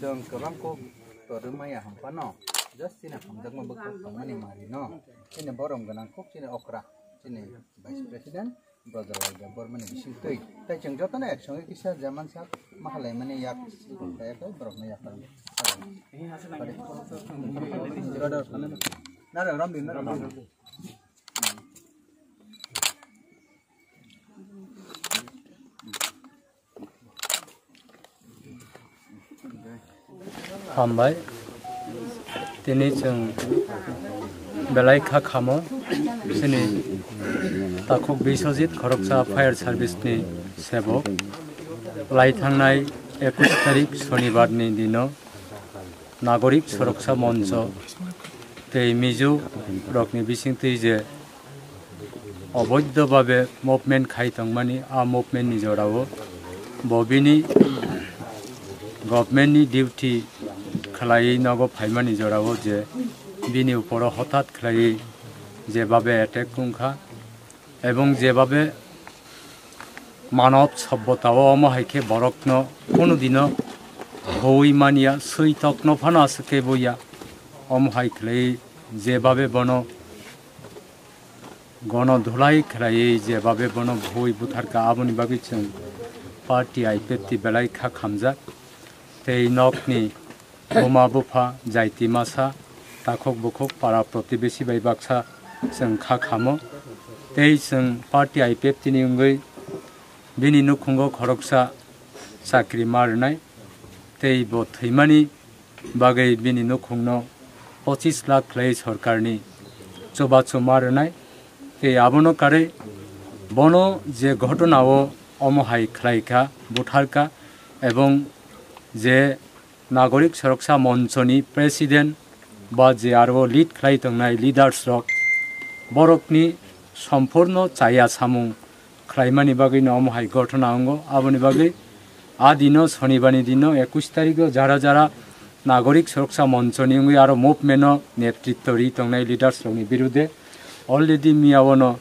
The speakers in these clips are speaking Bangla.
jeng kerang ko toruma ya hampa no. Just sini hamdak mabekok kamu nih mari no. Sini borong ganang kok sini okra. Sini vice president brother lagi bormani bising tuh tapi jeng jauh tanah action itu sih zaman saat mahalai mana yak kayak tuh borong ya kan brother nah ram ram हामबाय दिनै जों बेलायखा खामो जोंनि ताखक बिश्वजित खरगसा फायार सार्भिसनि सेबक लायथांनाय एकुश तारिख शनिबारनि दिनाव नागरिक सुरक्षा मञ्च तै मिजु रकनि बिसिंथै जे अबैधभावे मुभमेन्ट खायथंमानि आ मुभमेन्टनि जराव बबिनि गभर्नमेन्टनि डिउटि খেলাই নগো ফাইমা নিজরাও যে বিপর হঠাৎ খেলাই যেভাবে এটেক কুঙ্খা এবং যেভাবে মানব সভ্যতাও অমহাইকে বরকন কোনোদিনও হই মানিয়া সই তকন ফানা আসকে বইয়া অমহাই খেলাই যেভাবে বন, গণ ধুলাই খেলাই যেভাবে বন, ভই বুথারকা আবনি বাগিছেন পার্টি আই পেপ্তি বেলাই খা খামজা তেই নকনি boma bufa jaiti masa takhok bukhok para protibesi bai baksa जों kha khamo tei जों party IPF tini ungoi bini nukhungo khoroksa sakri marnai tei bo thimani bagai bini nukhungno 25 lakh লাই সরকারনি চোবাচো মারনাই এই আবনো কারে বন যে ঘটনাও অমহাই খ্লাইকা বুঠারকা এবং যে নাগরিক সুরক্ষা মঞ্চনি প্রেসিডেন্ট বা যে আরও লিড খ্লাইতংনাই লিডার্স রক বরকনি সম্পূর্ণ চাইয়া সামুং খ্লাইমানি বাগै অমহাই ঘটনা অঙ্গ আবনি বাগै আ দিন শনিবারনি দিন একুশ তারিখ যারা যারা নাগরিক সুরক্ষা মঞ্চনি অঙ্গই আরও মুভমেন্ট নেতৃত্ব রি তংনাই লিডার্স রকনি বিরুদ্ধে অলরেডি মিয়াওনো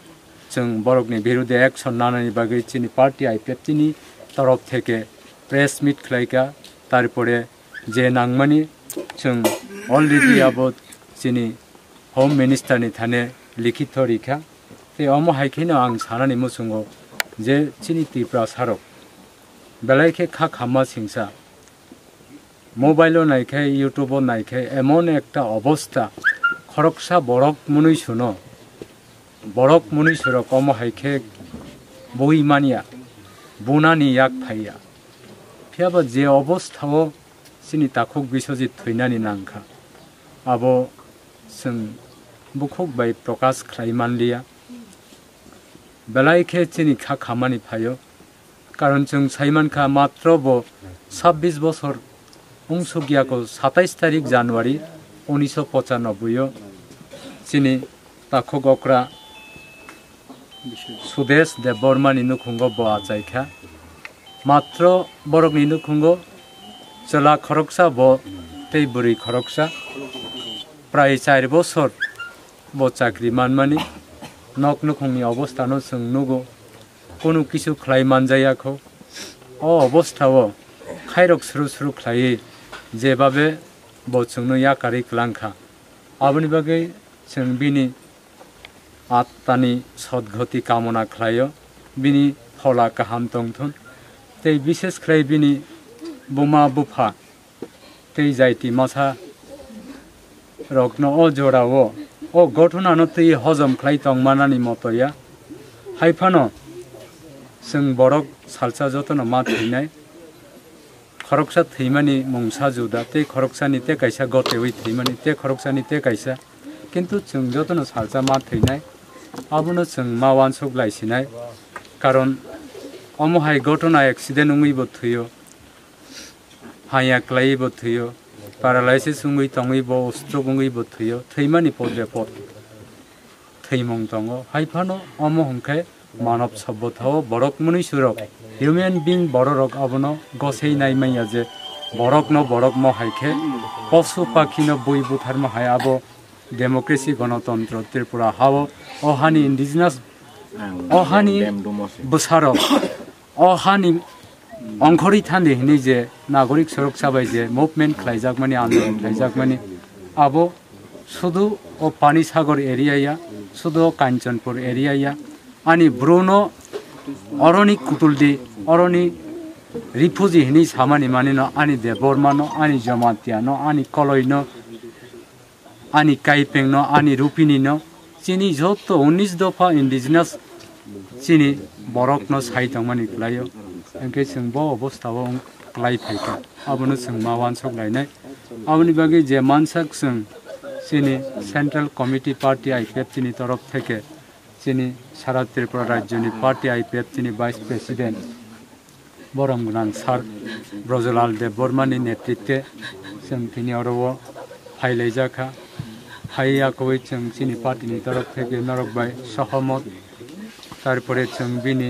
जों बरकनि बिरुद्धে অ্যাকশন নানানি বাগै চিনি পার্টি আইপিএফটিনি তরফ থেকে প্রেস মিট খালাইকা তারপরে जे नांगमानि जों अलरेडि आबद जोंनि हम मिनिस्टारनि थानो लिखित रिखा बे अम हाइखेनो आं सानानै मोसङो जे सिनि तिप्रा सारक बेलायखे खा खामा सिंसा मबाइलो नायखाय युटुबो नायखाय एमन एकटा अबस्था खरकसा बरक मुनै सुन बरक मुनै सुर कम हाइखे बहिमानिया बुनानि याक फाइया फियाबा जे अबस्थाव चिनी टाख विश्वजित थुनानी नखा अब जुन बुखक भाइ प्रकाश क्राइमली बलैखे चिनी खाने फो कन जुन सैमा खा मा ब छब्बिस बसर उङसुकियाको सतइस तारिख जनवरी उन्स पचानब्बे चिनी टोक गक सुदेश देव वर्मनी बचैा मात्र बर खुङ চলা খরকসা ব তৈ বুড়ি খরকসা প্রায় চার বছর ব চাকরি মানমানি নক নুখুংনি অবস্থানো जों नुगो কোনো কিছু খ্লাই মানজায়াখো অ অবস্থাও খাইরক স্রু স্রু খ্লাই যেভাবে বচুংনো ইয়াকারি ক্লাংখা আবনি বাগै जों बिनि आत्मानि सद्गति कामना खालायो बिनि फला गाहाम दंथुन तै बिशेष खालाय बिनि বোমা বুফা তৈ যাইটি মাছা রগ্ন অ জোড়া ও ও গঠনান তৈ হজম খাই টংমানানি মতয়া হাইফান সং বরক সালসা যতন মা থাই খরকসা থৈমানি মংসা জুদা তে খরকসানি তে কাইসা গতে হই থৈমানি তে খরকসানি তে কাইসা কিন্তু সং যতন সালসা মা থৈনাই আবুন সং মা ওয়ান সুগ লাইসিনাই কারণ অমহাই ঘটনা এক্সিডেন্ট নুই বথুয় 방약라이 버트요 파라라이시스 응의 동의 보 스트로공의버트요 퇴만이 보제보 퇴몽동어 하이파노 어머 홍케 만업서부터 버럭문의 수록 유면빈 버럭 아부노 거세이 나이만 야제 버럭노 버럭모 할케 버수파키노 보이부 탈모 하야보 데모크리시 건어톤트로 틀프라 하오 어하니 인디지너스 어하니 부사로 어하니 अंखरि थान्दै हिनै जे नागरिक सुरक्षा बाय जे मुभमेन्ट खालायजाक माने आन्दोलन खालायजाक माने आबो শুধু ও পানিসাগর এরিয়ায়া শুধু ও কাঞ্চনপুর এরিয়ায়া আনি ব্রুনো অরণি কুতুলদি অরণি রিফুজি হিনি সামানি মানিনো আনি দে বর্মানো আনি জমাতিয়ানো আনি কলইনো আনি কাইপেংনো আনি রুপিনিনো চিনি যত উনিশ দফা ইন্ডিজিনাস চিনি বরকনো enke sengbo obostao ong klai phaika abono sengma wan sok lainai aboni চিনি সেন্ট্রাল কমিটি পার্টি আইপিএফ চিনি তরফ থেকে চিনি সারা ত্রিপুরা রাজ্য পার্টি আইপিএফ চিনি ভাইস প্রেসিডেন্ট বরমগুনান সার ব্রজলাল দেব বর্মানি নেতৃত্বে जों তিনি আরও ফাইলাই জাখা ফাইয়াকই जों চিনি পার্টিনি তরফ থেকে নরকবাই সহমত তারপরে जों বিনি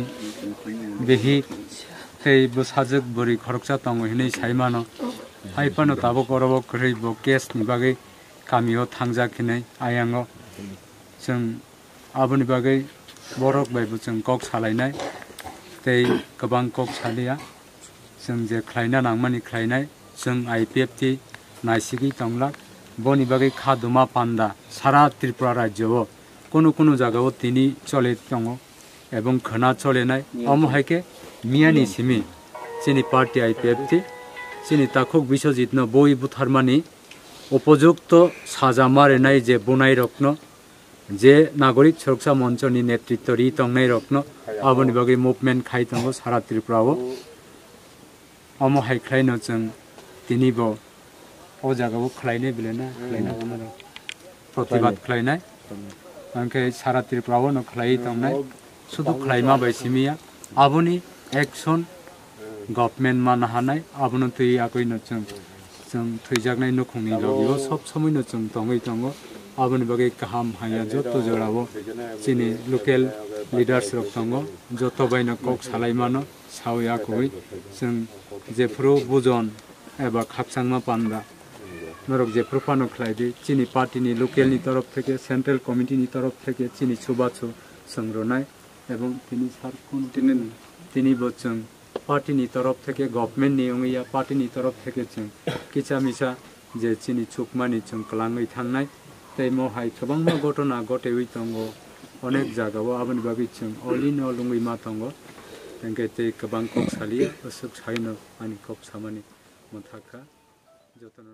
বিহিত সেই বুজাজত বৰি খৰকচা টং হেনেই চাই মান আই পানো তাব কৰব কৰি ব কেচ নিবাগে কামিও থাংজা কিনাই আয়াঙ যোন আবনি বাগে বৰক বাইব যোন কক চালাইনাই তেই গোবাং কক চালিয়া যোন যে খ্লাইনা নামানি খ্লাইনাই যোন আই পি এফ টি নাইসিগি টংলাক বনি বাগে খা দুমা পান্দা সারা ত্রিপুরা রাজ্য কোনো কোনো জায়গাও তিনি চলে টং এবং ঘনা চলে নাই অমহাইকে মিয়ানি সিমি চিনি পার্টি আইপিএফটি চিনি তাখক বিশ্বজিৎ বই বুথারমানি উপযুক্ত সাজা মারেনাই যে বুনাই রত্ন যে নাগরিক সুরক্ষা মঞ্চনি নেতৃত্ব রি তংনাই রত্ন আবনি বাকি মুভমেন্ট খাই তঙ্গ সারা ত্রিপুরাও অম হাইখ্লাইনো जों তিনিব ও জায়গাও খ্লাইনাই বিলেনা খ্লাইনা প্রতিবাদ খ্লাইনাই ओंखाय सारा त्रिपुराव नो ख्लाय तंनाय শুধু খ্লাইমা বাইসিমিয়া আবনি একশন गभर्नमेन्ट मान हानाय आबनो थै आगैनो जों जों थैजागनाय नखंनि लगियो सब समयनो जों दङै दङ आबनि बागै गाहाम हाया जत जराबो चिनि लकेल लिडार्स रक दङ जत बायनो कक सालायमानो सावया कय जों जेफ्रो बुजन एबा खापसांमा पान्दा নরক যে প্রফানো খ্লাইদি চিনি পার্টিনি লোকেলনি তরফ থেকে সেন্ট্রাল কমিটিনি তরফ থেকে চিনি সুবাছু সংগ্রনায় এবং তিনি সার কোন তিনি তিনি বলছেন, পার্টিনি তরফ থেকে গভর্নমেন্ট নিয়ম ইয়া, পার্টিনি তরফ থেকে চিং কিছা মিছা যে চিনি চুকমানি চং ক্লাঙ্গই থাংনাই তাই মহাই গোবাং ঘটনা ঘটে ওই তঙ্গ। অনেক জায়গাও আবন বাকি চিং অলি ন লুঙ্গি মা তঙ্গ। তেঙ্কে তে গোবাং কক সালিয়ে অসুখ সাইন আনি কক সামানি। মথাকা যত্ন